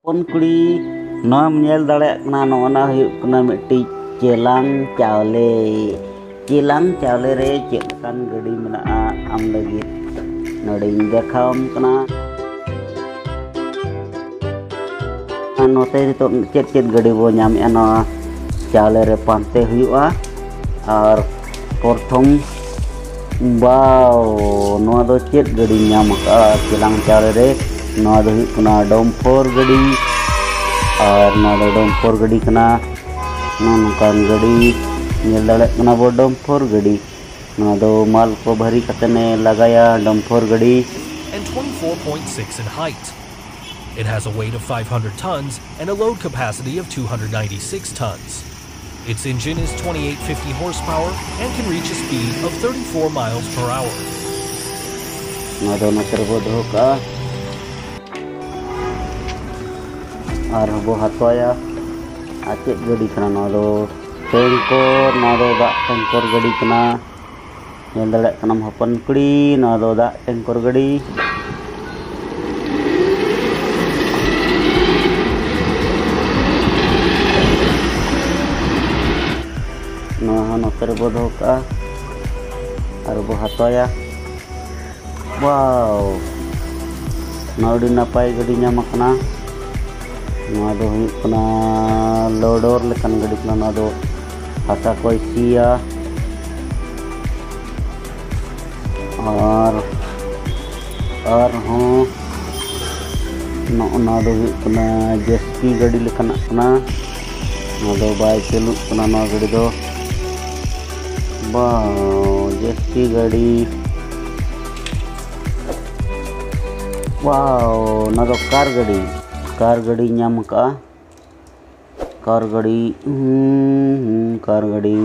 ᱯᱚᱱ ᱠᱩᱲᱤ ᱱᱚᱣᱟᱢ ᱧᱮᱞ ᱫᱟᱲᱮᱭᱟᱜ ᱠᱟᱱᱟ ᱱᱚᱜᱼᱚ ᱱᱟ ᱦᱩᱭᱩᱜ ᱠᱟᱱᱟ ᱢᱤᱫᱴᱤᱡ ᱪᱮᱞᱟᱝ ᱪᱟᱣᱞᱮ ᱪᱮᱞᱟᱝ ᱪᱟᱣᱞᱮ ᱨᱮ ᱪᱮᱫ ᱞᱮᱠᱟᱱ ᱜᱟᱹᱰᱤ ᱢᱮᱱᱟᱜᱼᱟ ᱟᱢ ᱞᱟᱹᱜᱤᱫ ᱱᱚᱰᱮᱧ ᱫᱮᱠᱷᱟᱣᱟᱢ ᱠᱟᱱᱟ ᱱᱚᱛᱮ ᱱᱤᱛᱚᱜ ᱪᱮᱫ ᱪᱮᱫ ᱜᱟᱹᱰᱤ ᱵᱚ ᱧᱟᱢᱮᱜᱼᱟ ᱱᱚᱣᱟ ᱪᱟᱣᱞᱮ ᱨᱮ ᱯᱟᱱᱛᱮ ᱦᱩᱭᱩᱜᱼᱟ ᱟᱨ ᱯᱨᱚᱛᱷᱚᱢ ᱵᱟᱣ ᱱᱚᱣᱟ ᱫᱚ ᱪᱮᱫ ᱜᱟᱹᱰᱤᱧ ᱧᱟᱢ ᱟᱠᱟᱫᱼᱟ ᱪᱮᱞᱟᱝ ᱪᱟᱣᱞᱮ ᱨᱮ ᱱᱚᱣᱟ ᱫᱚ ᱦᱩᱭᱩᱜ ᱠᱟᱱᱟ ᱰᱚᱢᱯᱷᱚᱨ ᱜᱟᱹᱰᱤ ᱟᱨ ᱱᱚᱣᱟ ᱫᱚ ᱰᱚᱢᱯᱷᱚᱨ ᱜᱟᱹᱰᱤ ᱠᱟᱱᱟ ᱱᱚᱜᱼᱚ ᱱᱚᱝᱠᱟᱱ ᱜᱟᱹᱰᱤ ᱧᱮᱞ ᱫᱟᱲᱮᱭᱟᱜ ᱠᱟᱱᱟ ᱵᱚ ᱰᱚᱢᱯᱷᱚᱨ ᱜᱟᱹᱰᱤ ᱱᱚᱣᱟ ᱫᱚ ᱢᱟᱞ ᱠᱚ ᱵᱷᱟᱹᱨᱤ ᱠᱟᱛᱮᱫ ᱮ ᱞᱟᱜᱟᱭᱟ ᱰᱚᱢᱯᱷᱚᱨ ᱜᱟᱹᱰᱤ and 24.6 in height. It has a weight of 500 tons and a load capacity of 296 tons. Its engine is 2850 horsepower and can reach a speed of 34 miles per hour. nᱚᱣᱟ ᱫᱚ ᱱᱚᱛᱮ ᱨᱮᱵᱚ ᱫᱚᱦᱚ ᱠᱟᱜᱼᱟ ᱟᱨᱦᱚᱸ ᱵᱚ ᱦᱟᱛᱟᱣᱟ ᱟᱨ ᱪᱮᱫ ᱜᱟᱹᱰᱤ ᱠᱟᱱᱟ ᱱᱚᱣᱟ ᱫᱚ ᱴᱮᱝᱠᱚᱨ ᱱᱚᱣᱟ ᱫᱚ ᱫᱟᱜ ᱴᱮᱝᱠᱚᱨ ᱜᱟᱹᱰᱤ ᱠᱟᱱᱟ ᱧᱮᱞ ᱫᱟᱲᱮᱭᱟᱜ ᱠᱟᱱᱟᱢ ᱦᱚᱯᱚᱱ ᱠᱩᱲᱤ ᱱᱚᱣᱟ ᱫᱚ ᱫᱟᱜ ᱴᱮᱝᱠᱚᱨ ᱜᱟᱹᱰᱤ ᱱᱚᱣᱟ ᱦᱚᱸ ᱱᱚᱛᱮ ᱨᱮᱵᱚ ᱫᱚᱦᱚ ᱠᱟᱜᱼᱟ ᱟᱨ ᱵᱚ ᱦᱟᱛᱟᱣᱟ wow ᱱᱚᱣᱟ ᱟᱹᱰᱤ ᱱᱟᱯᱟᱭ ᱜᱟᱹᱰᱤ ᱧᱟᱢ ᱟᱠᱟᱱᱟ लोडोर ಪುನಃ गाड़ी को ನಾನು और और ना जेसपी गाड़ी लेकिन बाय गाड़ी दो जेसपी गाड़ी वाओ ना कार गाड़ी ᱪᱟᱹᱞᱩᱜ ᱠᱟᱱᱟ ᱱᱚᱣᱟ ᱜᱟᱹᱰᱤ ᱫᱚ ᱵᱟᱣ ᱡᱮᱥᱯᱤ ᱜᱟᱹᱰᱤ wow ᱚᱱᱟ ᱫᱚ ᱠᱟᱨ ᱜᱟᱹᱰᱤ ᱠᱟᱨ ᱜᱟᱹᱰᱤ ᱧᱟᱢ ᱟᱠᱟᱜᱼᱟ ᱠᱟᱨ ᱜᱟᱹᱰᱤ ᱦᱩᱸ ᱦᱩᱸ ᱠᱟᱨ ᱜᱟᱹᱰᱤ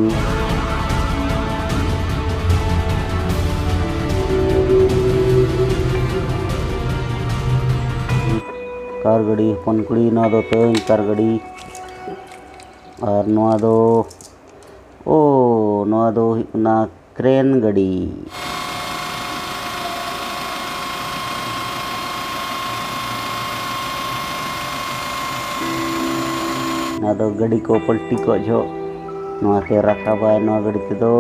ᱠᱟᱨ ᱜᱟᱹᱰᱤ ᱦᱚᱯᱚᱱ ᱠᱩᱲᱤ ᱱᱚᱣᱟ ᱫᱚ ᱛᱟᱹᱧ ᱠᱟᱨ ᱜᱟᱹᱰᱤ ᱟᱨ ᱱᱚᱣᱟ ᱫᱚ ᱳ ᱱᱚᱣᱟ ᱫᱚ ᱦᱩᱭᱩᱜ ᱠᱟᱱᱟ ᱠᱨᱮᱱ ᱜᱟᱹᱰᱤ ᱱᱚᱣᱟ ᱫᱚ ᱜᱟᱹᱰᱤ ᱠᱚ ᱯᱟᱞᱴᱤ ᱠᱚ ᱡᱚᱦᱚᱜ ᱱᱚᱣᱟᱛᱮ ᱨᱟᱠᱟᱵᱟᱭ ᱱᱚᱣᱟ ᱜᱟᱹᱰᱤ ᱛᱮᱫᱚ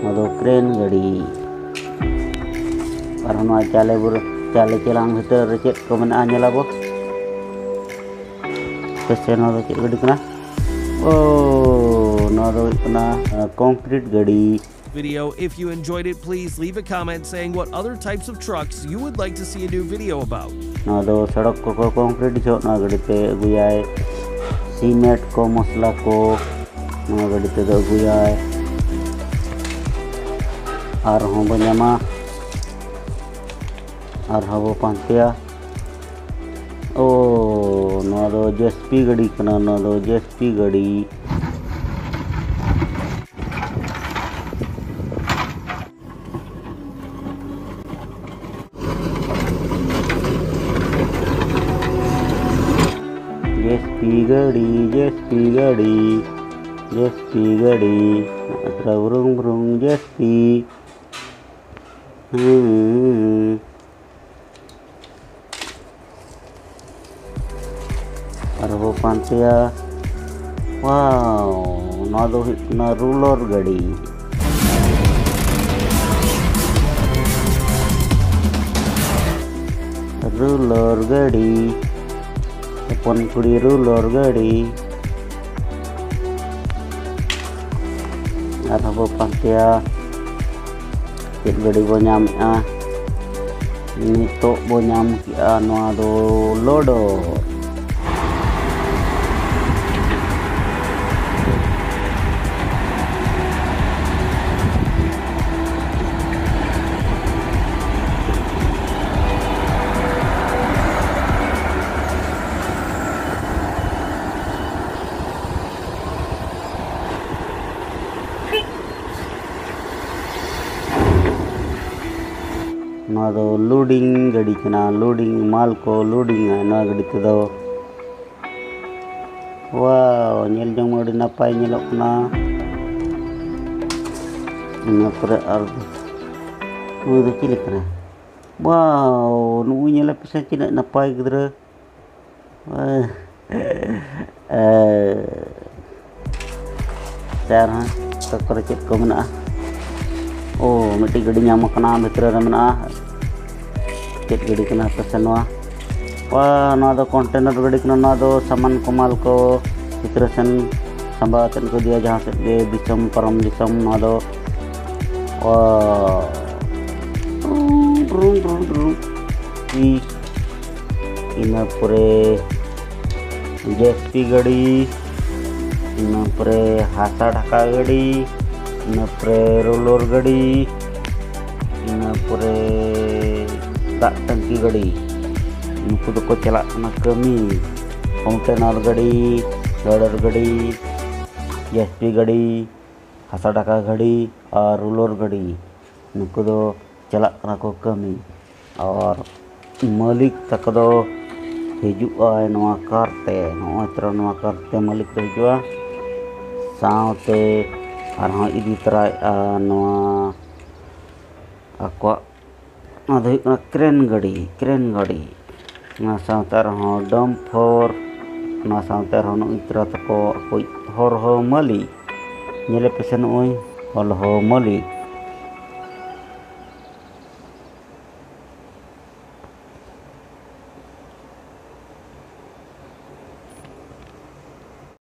ᱱᱚᱣᱟ ᱫᱚ ᱠᱨᱮᱱ ᱜᱟᱹᱰᱤ ᱟᱨᱦᱚᱸ ᱱᱚᱣᱟ ᱪᱟᱣᱞᱮ ᱵᱩᱨ ᱪᱟᱣᱞᱮ ᱪᱮᱞᱟᱝ ᱵᱷᱤᱛᱟᱹᱨ ᱨᱮ ᱪᱮᱫ ᱠᱚ ᱢᱮᱱᱟᱜᱼᱟ ᱧᱮᱞᱟᱵᱚ ᱥᱮ ᱱᱚᱣᱟ ᱫᱚ ᱪᱮᱫ ᱜᱟᱹᱰᱤ ᱠᱟᱱᱟ ᱳ ᱱᱚᱣᱟ ᱫᱚ ᱦᱩᱭᱩᱜ ᱠᱟᱱᱟ ᱠᱚᱝᱠᱨᱤᱴ ᱜᱟᱹᱰᱤ Video. If you enjoyed it, please leave a comment saying what other types of trucks you would like to see a new video about. Cement ᱠᱚ ᱢᱚᱥᱞᱟ ᱠᱚ ᱱᱚᱣᱟ ᱜᱟᱹᱰᱤ ᱛᱮᱫᱚ ᱟᱹᱜᱩᱭᱟᱭ ᱟᱨᱦᱚᱸ ᱵᱚ ᱧᱟᱢᱟ ᱟᱨᱦᱚᱸ ᱵᱚ ᱯᱟᱱᱛᱮᱭᱟ ᱳ ᱱᱚᱣᱟ ᱫᱚ ᱡᱮᱥᱯᱤ ᱜᱟᱹᱰᱤ ᱠᱟᱱᱟ ᱱᱚᱣᱟ ᱫᱚ ᱡᱮᱥᱯᱤ ᱜᱟᱹᱰᱤ எஸ் பிகடி எஸ் பிகடி எஸ் பிகடி ருங் ருங் எஸ் பி ᱟᱨᱵᱚ ᱯᱟᱱᱛᱮᱭᱟ ᱣᱟᱣ ᱱᱚᱣᱟ ᱫᱚ ᱦᱩᱭᱩᱜ ᱠᱟᱱᱟ ᱨᱩᱞᱚᱨ ᱜᱟᱹᱰᱤ ᱨᱩᱞᱚᱨ ᱜᱟᱹᱰᱤ ᱦᱚᱯᱚᱱ ᱠᱩᱲᱤ ᱨᱩᱞᱟᱨ ᱜᱟᱹᱰᱤ ᱟᱨᱦᱚᱸ ᱵᱚ ᱯᱟᱱᱛᱮᱭᱟ ᱪᱮᱫ ᱜᱟᱹᱰᱤ ᱵᱚ ᱧᱟᱢᱮᱜᱼᱟ ᱱᱤᱛᱚᱜ ᱵᱚ ᱧᱟᱢ ᱠᱮᱜᱼᱟ ᱱᱚᱣᱟ ᱫᱚ ᱞᱚᱰᱚᱨ ᱱᱚᱣᱟ ᱫᱚ ᱞᱳᱰᱤᱝ ᱜᱟᱹᱰᱤ ᱠᱟᱱᱟ ᱞᱳᱰᱤᱝ ᱢᱟᱞ ᱠᱚ ᱞᱳᱰᱤᱝ ᱟᱭ ᱱᱚᱣᱟ ᱜᱟᱹᱰᱤ ᱛᱮᱫᱚ ᱣᱟᱣ ᱧᱮᱞ ᱡᱚᱝ ᱟᱹᱰᱤ ᱱᱟᱯᱟᱭ ᱧᱮᱞᱚᱜ ᱠᱟᱱᱟ ᱤᱱᱟᱹ ᱯᱚᱨᱮ ᱟᱨ ᱱᱩᱭ ᱫᱚ ᱪᱤᱞᱤ ᱠᱟᱱᱟᱭ wow ᱱᱩᱭ ᱧᱮᱞᱮ ᱯᱮᱥᱮ ᱛᱤᱱᱟᱹᱜ ᱱᱟᱯᱟᱭ ᱜᱤᱫᱽᱨᱟᱹ Sekarang kore chet ko mena oh meti gadi nyama kana mitra re mena chet market ᱜᱟᱹᱰᱤ ᱠᱟᱱᱟ ᱦᱟᱯᱮᱥᱮ ᱱᱚᱣᱟ ᱱᱚᱣᱟ ᱫᱚ ᱠᱚᱱᱴᱮᱱᱟᱨ ᱜᱟᱹᱰᱤ ᱠᱟᱱᱟ ᱱᱚᱣᱟ ᱫᱚ ᱥᱟᱢᱟᱱ ᱠᱚᱢᱟᱞ ᱠᱚ ᱵᱷᱤᱛᱨᱤ ᱥᱮᱱ ᱥᱟᱢᱵᱟᱣ ᱠᱟᱛᱮᱫ ᱠᱚ ᱤᱫᱤᱭᱟ ᱡᱟᱦᱟᱸ ᱥᱮᱫ ᱜᱮ ᱫᱤᱥᱚᱢ ᱯᱟᱨᱚᱢ ᱫᱤᱥᱚᱢ ᱱᱚᱣᱟ ᱫᱚ ᱤᱱᱟᱹ ᱯᱚᱨᱮ ᱡᱮᱥᱯᱤ ᱜᱟᱹᱰᱤ ᱤᱱᱟᱹ ᱯᱚᱨᱮ ᱦᱟᱥᱟ ᱰᱷᱟᱠᱟ ᱜᱟᱹᱰᱤ ᱤᱱᱟᱹ ᱯᱚᱨᱮ ᱨᱳᱞᱳᱨ ᱜᱟᱹᱰᱤ ᱤᱱᱟᱹ ᱯᱚᱨᱮ ᱴᱟᱝᱠᱤ ᱜᱟᱹᱰᱤ ᱱᱩᱠᱩ ᱫᱚᱠᱚ ᱪᱟᱞᱟᱜ ᱠᱟᱱᱟ ᱠᱟᱹᱢᱤ ᱠᱚᱱᱴᱮᱱᱟᱨ ᱜᱟᱹᱰᱤ ᱞᱚᱰᱟᱨ ᱜᱟᱹᱰᱤ ᱡᱮᱥᱯᱤ ᱜᱟᱹᱰᱤ ᱦᱟᱥᱟ ᱰᱷᱟᱠᱟ ᱜᱟᱹᱰᱤ ᱟᱨ ᱨᱳᱞᱳᱨ ᱜᱟᱹᱰᱤ ᱱᱩᱠᱩ ᱫᱚ ᱪᱟᱞᱟᱜ ᱠᱟᱱᱟ ᱠᱚ ᱠᱟᱹᱢᱤ ᱟᱨ ᱢᱟᱹᱞᱤᱠ ᱛᱟᱠᱚ ᱫᱚ ᱦᱤᱡᱩᱜᱼᱟᱭ ᱱᱚᱣᱟ ᱠᱟᱨᱛᱮ ᱱᱚᱜᱼᱚᱭ ᱛᱚᱨᱟ ᱱᱚᱣᱟ ᱠᱟᱨᱛᱮ ᱢᱟᱹᱞᱤᱠ ᱫᱚ ᱦᱤᱡᱩᱜᱼᱟ ᱥᱟᱶᱛᱮ ᱟᱨᱦᱚᱸ ᱤᱫᱤ ᱛᱚᱨᱟᱭᱮᱜᱼᱟ ᱱᱚᱣᱟ ᱟᱠᱚᱣᱟᱜ ᱱᱚᱣᱟ ᱫᱚ ᱦᱩᱭᱩᱜ ᱠᱟᱱᱟ ᱠᱨᱮᱱ ᱜᱟᱹᱰᱤ ᱠᱨᱮᱱ ᱜᱟᱹᱰᱤ ᱚᱱᱟ ᱥᱟᱶᱛᱮ ᱟᱨᱦᱚᱸ ᱰᱚᱢᱯᱷᱚᱨ ᱚᱱᱟ ᱥᱟᱶᱛᱮ ᱟᱨᱦᱚᱸ ᱱᱩᱜᱼᱩᱭ ᱛᱚᱨᱟ ᱛᱟᱠᱚ ᱟᱠᱚᱭᱤᱡ ᱦᱚᱨᱦᱚ ᱢᱟᱹᱞᱤᱠ ᱧᱮᱞᱮ ᱯᱮᱥᱮ ᱱᱚᱜᱼᱚᱭ ᱦᱚᱨᱦᱚ ᱢᱟᱹᱞᱤᱠ